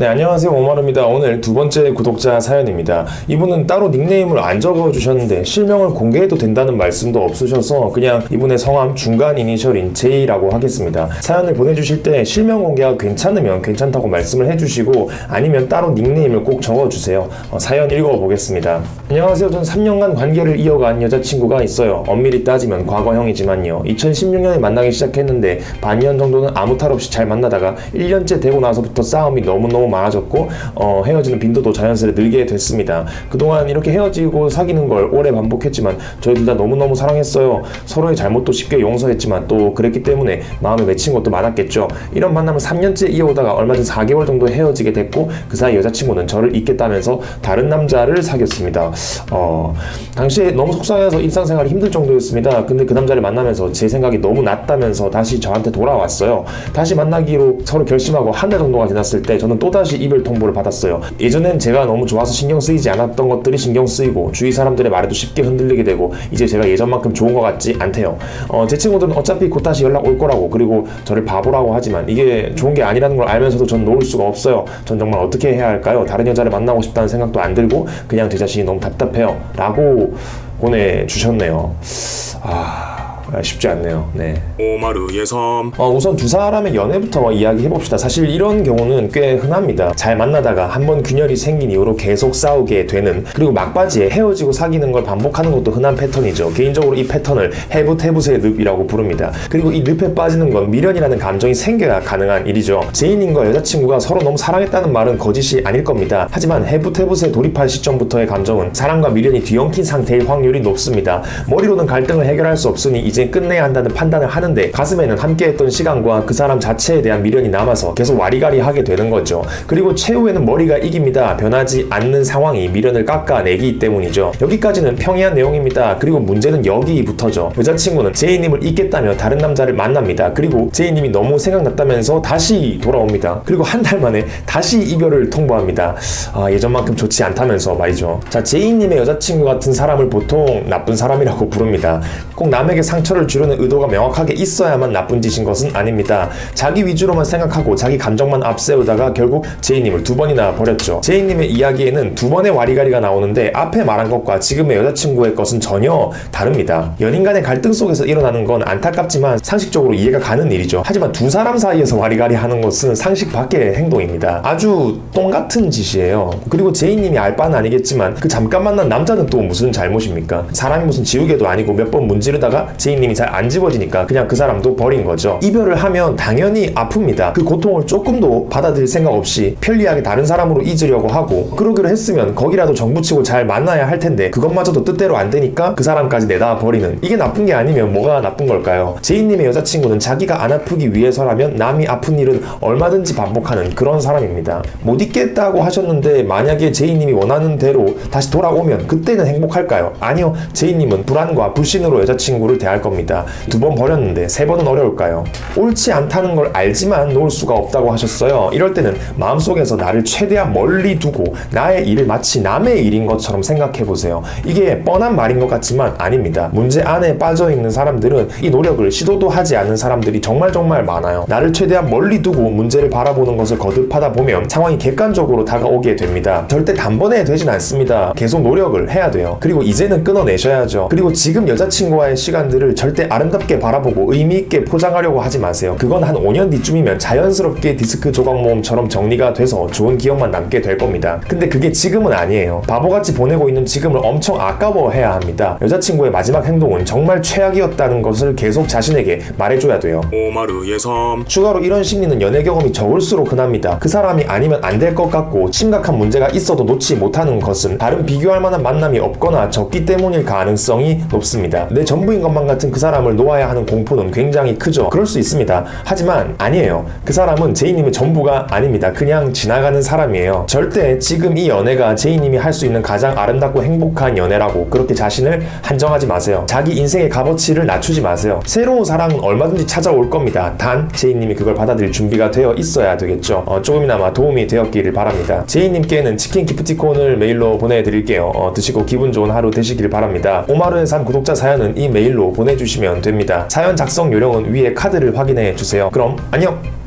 네, 안녕하세요. 오마루입니다. 오늘 두 번째 구독자 사연입니다. 이분은 따로 닉네임을 안 적어주셨는데 실명을 공개해도 된다는 말씀도 없으셔서 그냥 이분의 성함 중간 이니셜인 J라고 하겠습니다. 사연을 보내주실 때 실명 공개가 괜찮으면 괜찮다고 말씀을 해주시고 아니면 따로 닉네임을 꼭 적어주세요. 어, 사연 읽어보겠습니다. 안녕하세요. 전 3년간 관계를 이어간 여자친구가 있어요. 엄밀히 따지면 과거형이지만요. 2016년에 만나기 시작했는데 반년 정도는 아무 탈 없이 잘 만나다가 1년째 되고 나서부터 싸움이 너무너무 많아졌고 어, 헤어지는 빈도도 자연스레 늘게 됐습니다. 그동안 이렇게 헤어지고 사귀는 걸 오래 반복했지만 저희 둘 다 너무너무 사랑했어요. 서로의 잘못도 쉽게 용서했지만 또 그랬기 때문에 마음에 맺힌 것도 많았겠죠. 이런 만남을 3년째 이어오다가 얼마 전 4개월 정도 헤어지게 됐고 그 사이 여자친구는 저를 잊겠다면서 다른 남자를 사귀었습니다. 어, 당시에 너무 속상해서 일상생활이 힘들 정도였습니다. 근데 그 남자를 만나면서 제 생각이 너무 낮다면서 다시 저한테 돌아왔어요. 다시 만나기로 서로 결심하고 한 달 정도가 지났을 때 저는 또 다시 이별 통보를 받았어요. 예전엔 제가 너무 좋아서 신경 쓰이지 않았던 것들이 신경 쓰이고 주위 사람들의 말에도 쉽게 흔들리게 되고 이제 제가 예전만큼 좋은 것 같지 않대요. 어, 제 친구들은 어차피 곧 다시 연락 올 거라고 그리고 저를 바보라고 하지만 이게 좋은 게 아니라는 걸 알면서도 전 놓을 수가 없어요. 전 정말 어떻게 해야 할까요? 다른 여자를 만나고 싶다는 생각도 안 들고 그냥 제 자신이 너무 답답해요. 라고 보내주셨네요. 아... 아, 쉽지 않네요. 네. 오마르의 섬 어, 우선 두 사람의 연애부터 이야기해 봅시다. 사실 이런 경우는 꽤 흔합니다. 잘 만나다가 한 번 균열이 생긴 이후로 계속 싸우게 되는 그리고 막바지에 헤어지고 사귀는 걸 반복하는 것도 흔한 패턴이죠. 개인적으로 이 패턴을 해부태부세의 늪이라고 부릅니다. 그리고 이 늪에 빠지는 건 미련이라는 감정이 생겨야 가능한 일이죠. 제인님과 여자친구가 서로 너무 사랑했다는 말은 거짓이 아닐 겁니다. 하지만 해부태부세에 돌입할 시점부터의 감정은 사랑과 미련이 뒤엉킨 상태일 확률이 높습니다. 머리로는 갈등을 해결할 수 없으니 이제 이제 끝내야 한다는 판단을 하는데 가슴에는 함께했던 시간과 그 사람 자체에 대한 미련이 남아서 계속 와리가리 하게 되는 거죠. 그리고 최후에는 머리가 이깁니다. 변하지 않는 상황이 미련을 깎아내기 때문이죠. 여기까지는 평이한 내용입니다. 그리고 문제는 여기부터죠. 여자친구는 제이님을 잊겠다며 다른 남자를 만납니다. 그리고 제이님이 너무 생각났다면서 다시 돌아옵니다. 그리고 한 달 만에 다시 이별을 통보합니다. 아, 예전만큼 좋지 않다면서 말이죠. 자, 제이님의 여자친구 같은 사람을 보통 나쁜 사람이라고 부릅니다. 꼭 남에게 상처 상처를 주려는 의도가 명확하게 있어야만 나쁜 짓인 것은 아닙니다. 자기 위주로만 생각하고 자기 감정만 앞세우다가 결국 제이님을 두 번이나 버렸죠. 제이님의 이야기에는 두 번의 와리가리가 나오는데 앞에 말한 것과 지금의 여자친구의 것은 전혀 다릅니다. 연인 간의 갈등 속에서 일어나는 건 안타깝지만 상식적으로 이해가 가는 일이죠. 하지만 두 사람 사이에서 와리가리 하는 것은 상식 밖의 행동입니다. 아주 똥같은 짓이에요. 그리고 제이님이 알 바는 아니겠지만 그 잠깐 만난 남자는 또 무슨 잘못입니까? 사람이 무슨 지우개도 아니고 몇 번 문지르다가 제이님 님이 잘 안 집어지니까 그냥 그 사람도 버린 거죠. 이별을 하면 당연히 아픕니다. 그 고통을 조금도 받아들일 생각 없이 편리하게 다른 사람으로 잊으려고 하고 그러기로 했으면 거기라도 정부치고 잘 만나야 할 텐데 그것마저도 뜻대로 안 되니까 그 사람까지 내다 버리는 이게 나쁜 게 아니면 뭐가 나쁜 걸까요? 제이님의 여자친구는 자기가 안 아프기 위해서라면 남이 아픈 일은 얼마든지 반복하는 그런 사람입니다. 못 잊겠다고 하셨는데 만약에 제이님이 원하는 대로 다시 돌아오면 그때는 행복할까요? 아니요. 제이님은 불안과 불신으로 여자친구를 대할 겁니다. 겁니다. 두 번 버렸는데 세 번은 어려울까요? 옳지 않다는 걸 알지만 놓을 수가 없다고 하셨어요. 이럴 때는 마음속에서 나를 최대한 멀리 두고 나의 일을 마치 남의 일인 것처럼 생각해 보세요. 이게 뻔한 말인 것 같지만 아닙니다. 문제 안에 빠져 있는 사람들은 이 노력을 시도도 하지 않는 사람들이 정말 정말 많아요. 나를 최대한 멀리 두고 문제를 바라보는 것을 거듭하다 보면 상황이 객관적으로 다가오게 됩니다. 절대 단번에 되진 않습니다. 계속 노력을 해야 돼요. 그리고 이제는 끊어내셔야죠. 그리고 지금 여자친구와의 시간들을 절대 아름답게 바라보고 의미있게 포장하려고 하지 마세요. 그건 한 5년 뒤쯤이면 자연스럽게 디스크 조각 모음처럼 정리가 돼서 좋은 기억만 남게 될 겁니다. 근데 그게 지금은 아니에요. 바보같이 보내고 있는 지금을 엄청 아까워해야 합니다. 여자친구의 마지막 행동은 정말 최악이었다는 것을 계속 자신에게 말해줘야 돼요. 오마르의 섬 추가로 이런 심리는 연애 경험이 적을수록 흔합니다. 그 사람이 아니면 안 될 것 같고 심각한 문제가 있어도 놓지 못하는 것은 다른 비교할 만한 만남이 없거나 적기 때문일 가능성이 높습니다. 내 전부인 것만 같은 그 사람을 놓아야 하는 공포는 굉장히 크죠. 그럴 수 있습니다. 하지만 아니에요. 그 사람은 제이님의 전부가 아닙니다. 그냥 지나가는 사람이에요. 절대 지금 이 연애가 제이님이 할 수 있는 가장 아름답고 행복한 연애라고 그렇게 자신을 한정하지 마세요. 자기 인생의 값어치를 낮추지 마세요. 새로운 사랑은 얼마든지 찾아올 겁니다. 단 제이님이 그걸 받아들일 준비가 되어 있어야 되겠죠. 어, 조금이나마 도움이 되었기를 바랍니다. 제이님께는 치킨 기프티콘을 메일로 보내드릴게요. 어, 드시고 기분 좋은 하루 되시길 바랍니다. 오마르의 삶 구독자 사연은 이 메일로 보내주시면 됩니다. 사연 작성 요령은 위에 카드를 확인해 주세요. 그럼 안녕!